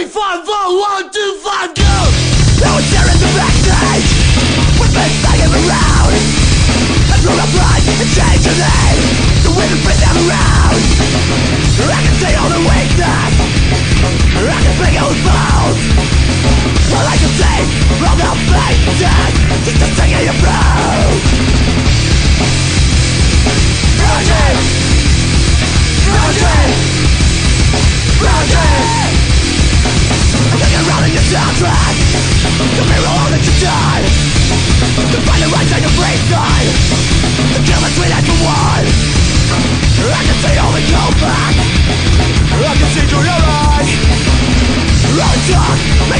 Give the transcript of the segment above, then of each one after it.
three, five, four, one, two, five, go! Was there in the backstage With me hanging around I threw my blood and changed the name The wind bring them around I can see all the weakness I can all the bones All I can see The the one I can see all the go I can see through your eyes talk,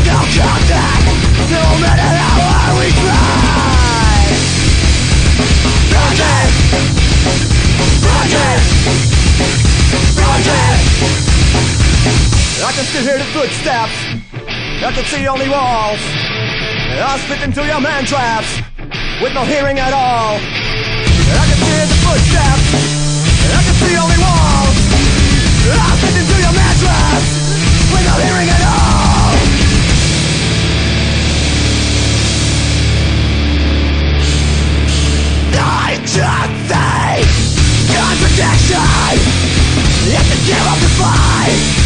no contact No matter how hard we try Virgin Virgin Virgin I can still hear the footsteps I can see only walls. I spit into your man traps with no hearing at all. And I can hear the footsteps, and I can see only walls. I'll fit into your mattress With no hearing at all. I just see contradiction. It's a zero to five.